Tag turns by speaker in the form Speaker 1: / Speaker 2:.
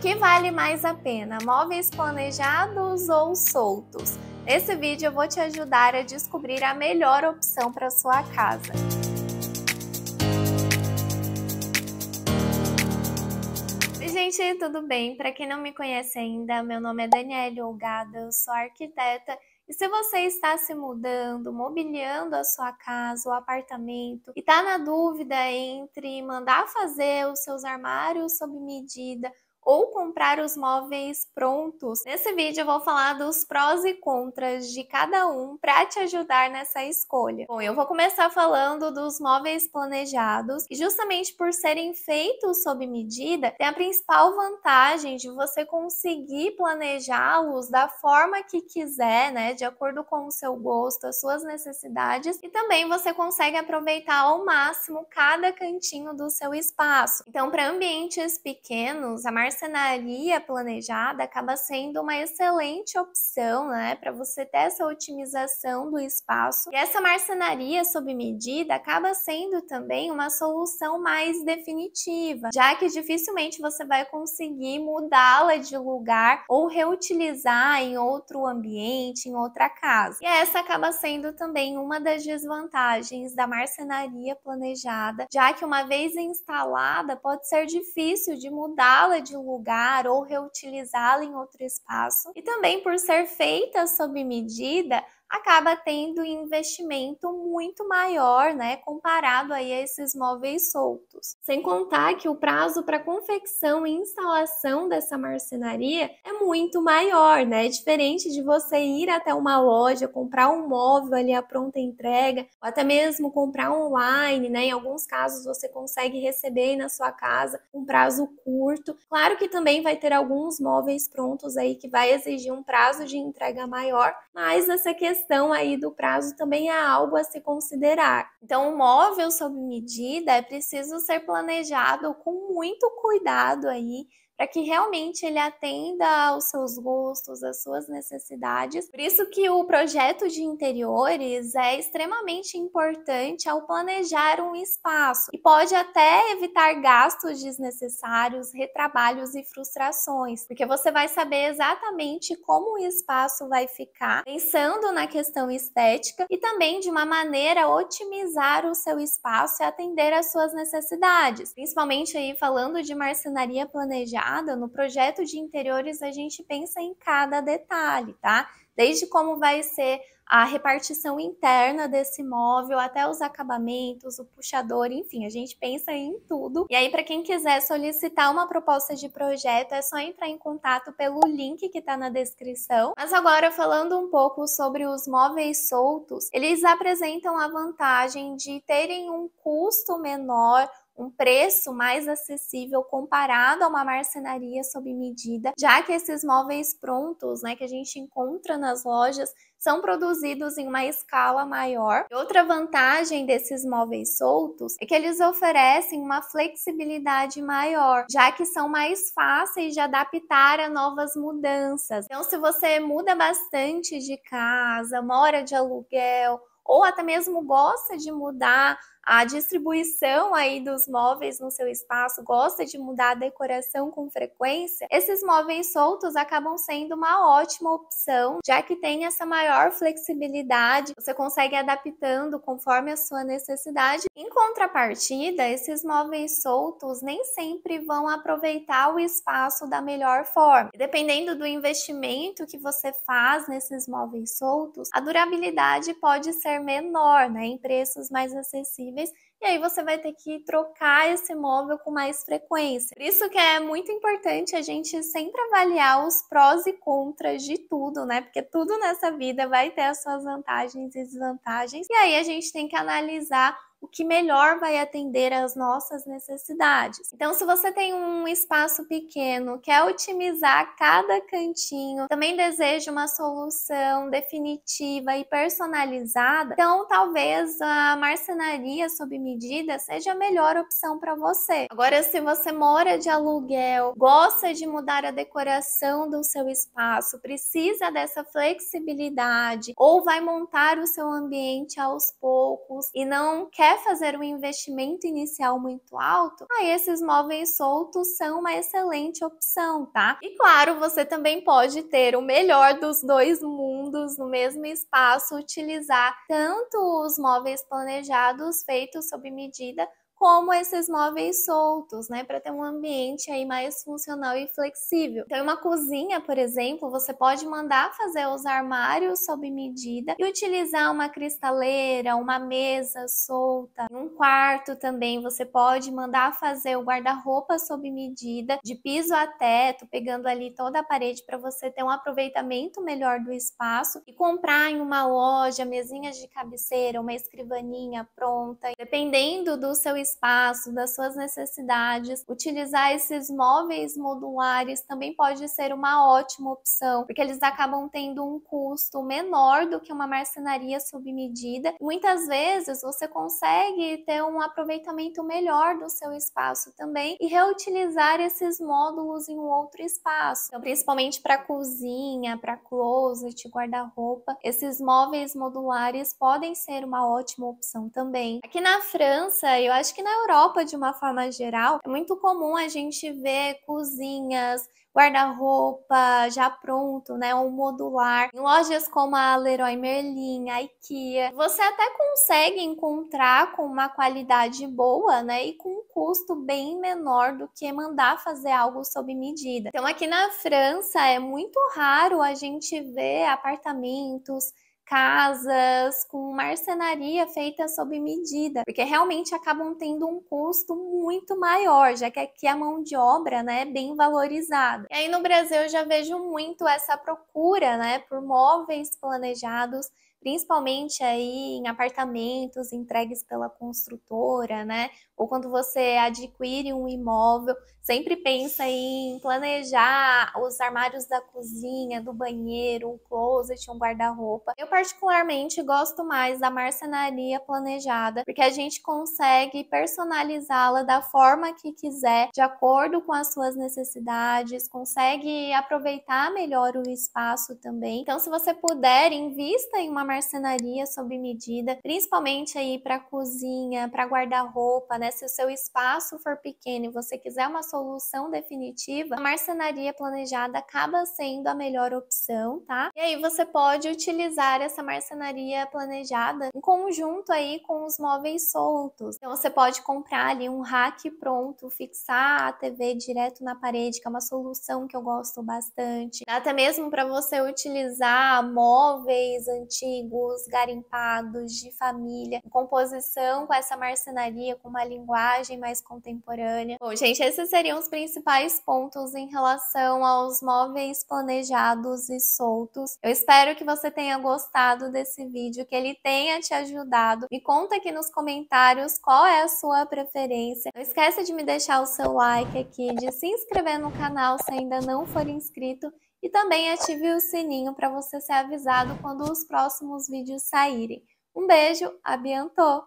Speaker 1: Que vale mais a pena, móveis planejados ou soltos? Nesse vídeo eu vou te ajudar a descobrir a melhor opção para sua casa. Oi gente, tudo bem? Para quem não me conhece ainda, meu nome é Daniela Olgada, eu sou arquiteta e se você está se mudando, mobiliando a sua casa, o apartamento, e está na dúvida entre mandar fazer os seus armários sob medida ou comprar os móveis prontos. Nesse vídeo eu vou falar dos prós e contras de cada um para te ajudar nessa escolha. Bom, eu vou começar falando dos móveis planejados e justamente por serem feitos sob medida, tem a principal vantagem de você conseguir planejá-los da forma que quiser, né, de acordo com o seu gosto, as suas necessidades e também você consegue aproveitar ao máximo cada cantinho do seu espaço. Então, para ambientes pequenos, a Marcia marcenaria planejada acaba sendo uma excelente opção, né, para você ter essa otimização do espaço. E essa marcenaria sob medida acaba sendo também uma solução mais definitiva, já que dificilmente você vai conseguir mudá-la de lugar ou reutilizar em outro ambiente, em outra casa. E essa acaba sendo também uma das desvantagens da marcenaria planejada, já que uma vez instalada pode ser difícil de mudá-la de lugar ou reutilizá-la em outro espaço. E também por ser feita sob medida, acaba tendo investimento muito maior, né, comparado aí a esses móveis soltos. Sem contar que o prazo para confecção e instalação dessa marcenaria é muito maior, né? Diferente de você ir até uma loja, comprar um móvel ali à pronta entrega, ou até mesmo comprar online, né? Em alguns casos você consegue receber na sua casa um prazo curto. Claro que também vai ter alguns móveis prontos aí que vai exigir um prazo de entrega maior, mas essa questão questão aí do prazo também é algo a se considerar. Então, o móvel sob medida é preciso ser planejado com muito cuidado aí para que realmente ele atenda aos seus gostos, às suas necessidades. Por isso que o projeto de interiores é extremamente importante ao planejar um espaço e pode até evitar gastos desnecessários, retrabalhos e frustrações, porque você vai saber exatamente como o espaço vai ficar, pensando na questão estética e também de uma maneira otimizar o seu espaço e atender às suas necessidades, principalmente aí falando de marcenaria planejada no projeto de interiores a gente pensa em cada detalhe, tá? Desde como vai ser a repartição interna desse móvel, até os acabamentos, o puxador, enfim, a gente pensa em tudo. E aí, para quem quiser solicitar uma proposta de projeto, é só entrar em contato pelo link que está na descrição. Mas agora, falando um pouco sobre os móveis soltos, eles apresentam a vantagem de terem um custo menor, um preço mais acessível comparado a uma marcenaria sob medida, já que esses móveis prontos, né, que a gente encontra nas lojas, são produzidos em uma escala maior. Outra vantagem desses móveis soltos é que eles oferecem uma flexibilidade maior, já que são mais fáceis de adaptar a novas mudanças. Então, se você muda bastante de casa, mora de aluguel ou até mesmo gosta de mudar a distribuição aí dos móveis no seu espaço, gosta de mudar a decoração com frequência, esses móveis soltos acabam sendo uma ótima opção, já que tem essa maior flexibilidade, você consegue adaptando conforme a sua necessidade. Em contrapartida, esses móveis soltos nem sempre vão aproveitar o espaço da melhor forma. Dependendo do investimento que você faz nesses móveis soltos, a durabilidade pode ser menor, né, em preços mais acessíveis e aí você vai ter que trocar esse móvel com mais frequência. Por isso que é muito importante a gente sempre avaliar os prós e contras de tudo, né? Porque tudo nessa vida vai ter as suas vantagens e desvantagens. E aí a gente tem que analisar o que melhor vai atender às nossas necessidades. Então, se você tem um espaço pequeno, quer otimizar cada cantinho, também deseja uma solução definitiva e personalizada, então talvez a marcenaria sob medida seja a melhor opção para você. Agora, se você mora de aluguel, gosta de mudar a decoração do seu espaço, precisa dessa flexibilidade ou vai montar o seu ambiente aos poucos e não quer quer fazer um investimento inicial muito alto, aí esses móveis soltos são uma excelente opção, tá? E claro, você também pode ter o melhor dos dois mundos no mesmo espaço, utilizar tanto os móveis planejados feitos sob medida, como esses móveis soltos, né, para ter um ambiente aí mais funcional e flexível. Então, uma cozinha, por exemplo, você pode mandar fazer os armários sob medida e utilizar uma cristaleira, uma mesa solta. Em um quarto também você pode mandar fazer o guarda-roupa sob medida, de piso a teto, pegando ali toda a parede para você ter um aproveitamento melhor do espaço e comprar em uma loja mesinhas de cabeceira, uma escrivaninha pronta, dependendo do seu espaço, das suas necessidades. Utilizar esses móveis modulares também pode ser uma ótima opção, porque eles acabam tendo um custo menor do que uma marcenaria sob medida. Muitas vezes você consegue ter um aproveitamento melhor do seu espaço também e reutilizar esses módulos em um outro espaço. Então, principalmente para cozinha, para closet, guarda-roupa, esses móveis modulares podem ser uma ótima opção também. Aqui na França, eu acho que na Europa, de uma forma geral, é muito comum a gente ver cozinhas, guarda-roupa já pronto, né, ou modular. Em lojas como a Leroy Merlin, a IKEA, você até consegue encontrar com uma qualidade boa, né, e com um custo bem menor do que mandar fazer algo sob medida. Então aqui na França é muito raro a gente ver apartamentos casas com marcenaria feita sob medida, porque realmente acabam tendo um custo muito maior, já que aqui a mão de obra né, é bem valorizada. E aí no Brasil eu já vejo muito essa procura né, por móveis planejados principalmente aí em apartamentos entregues pela construtora, né? Ou quando você adquire um imóvel, sempre pensa em planejar os armários da cozinha, do banheiro, um closet, um guarda-roupa. Eu particularmente gosto mais da marcenaria planejada, porque a gente consegue personalizá-la da forma que quiser, de acordo com as suas necessidades, consegue aproveitar melhor o espaço também. Então, se você puder, invista em uma marcenaria sob medida, principalmente aí para cozinha, para guarda-roupa, né? Se o seu espaço for pequeno e você quiser uma solução definitiva, a marcenaria planejada acaba sendo a melhor opção, tá? E aí você pode utilizar essa marcenaria planejada em conjunto aí com os móveis soltos. Então você pode comprar ali um rack pronto, fixar a TV direto na parede, que é uma solução que eu gosto bastante. Até mesmo para você utilizar móveis antigos antigos, garimpados, de família, em composição com essa marcenaria, com uma linguagem mais contemporânea. Bom, gente, esses seriam os principais pontos em relação aos móveis planejados e soltos. Eu espero que você tenha gostado desse vídeo, que ele tenha te ajudado. Me conta aqui nos comentários qual é a sua preferência. Não esqueça de me deixar o seu like aqui, de se inscrever no canal se ainda não for inscrito e também ative o sininho para você ser avisado quando os próximos vídeos saírem. Um beijo, abiantou!